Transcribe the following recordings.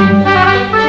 Thank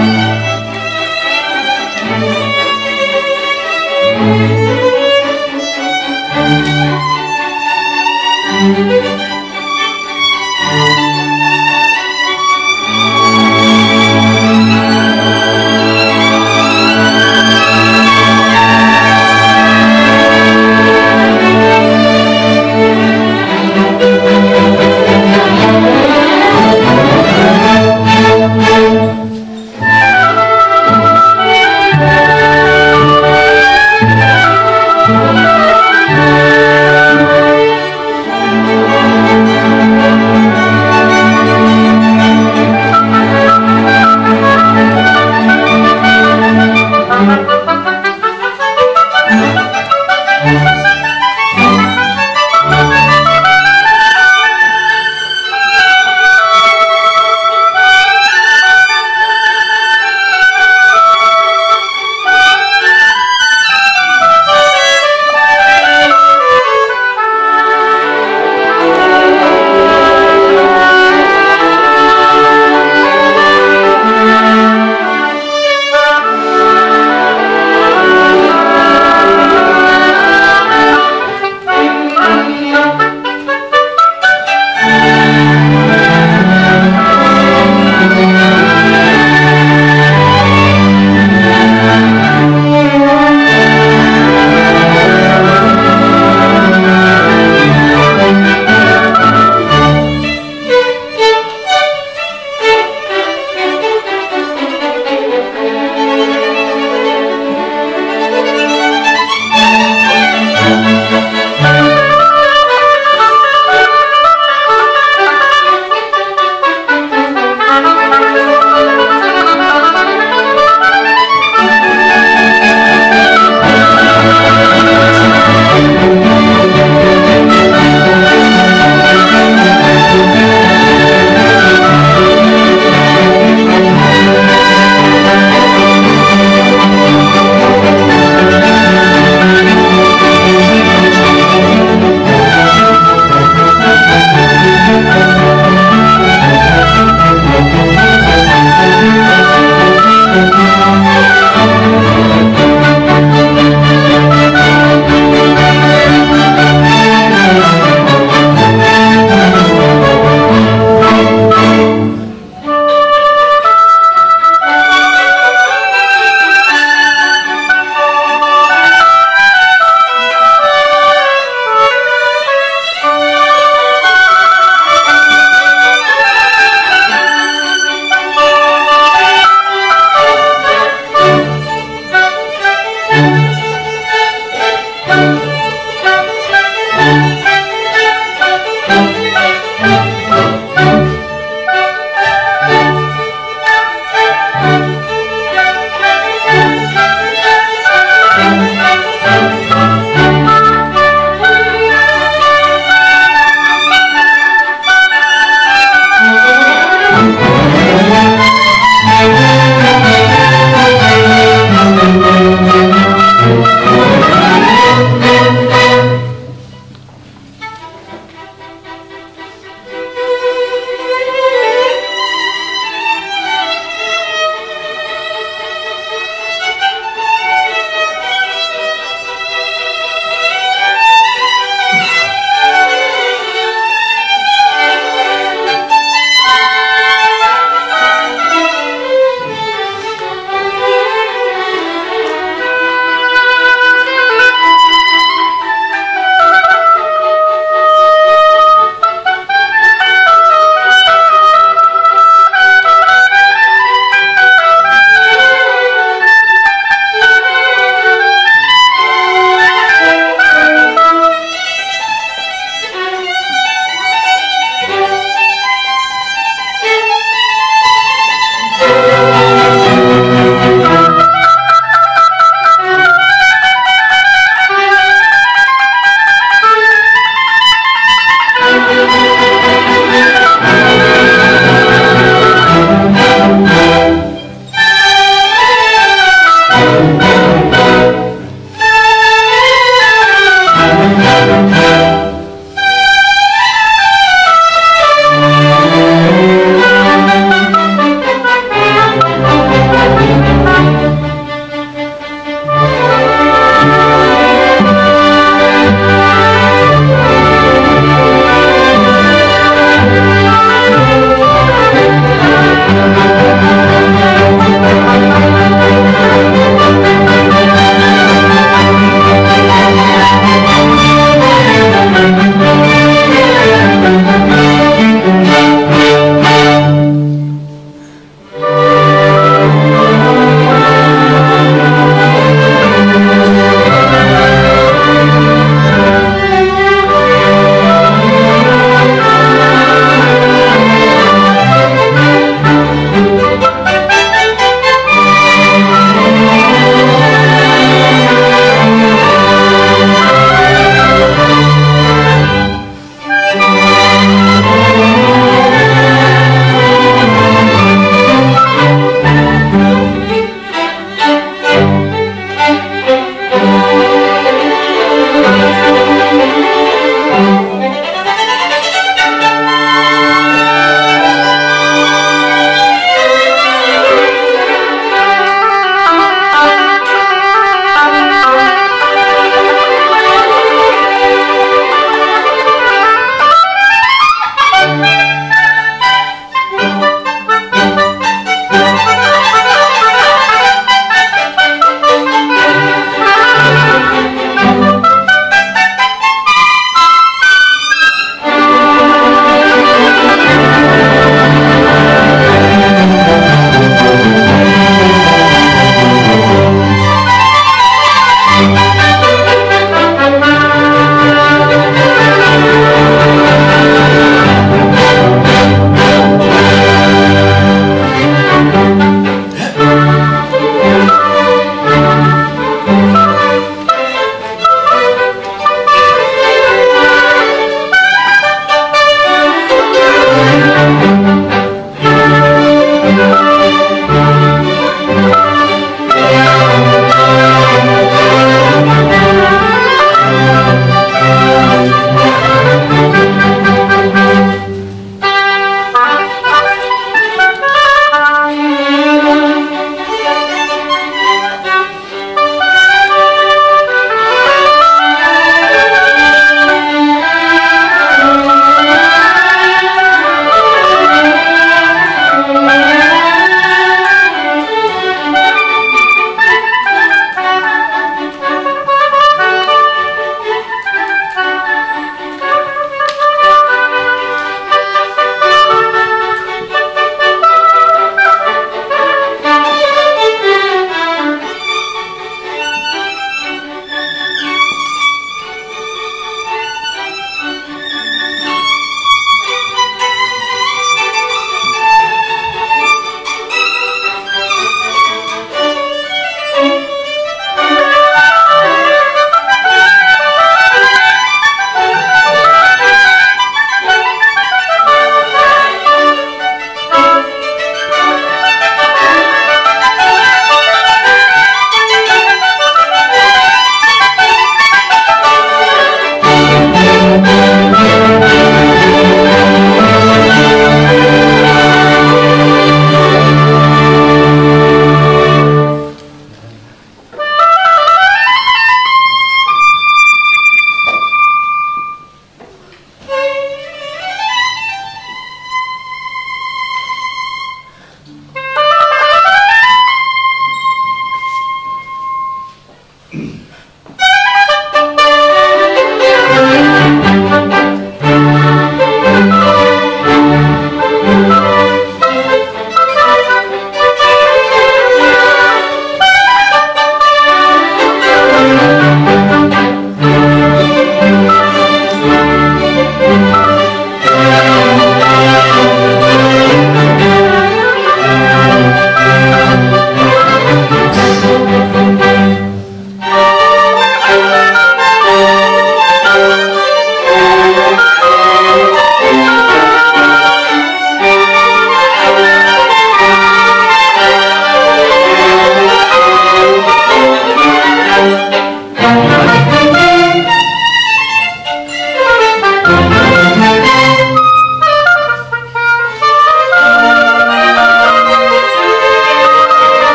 Música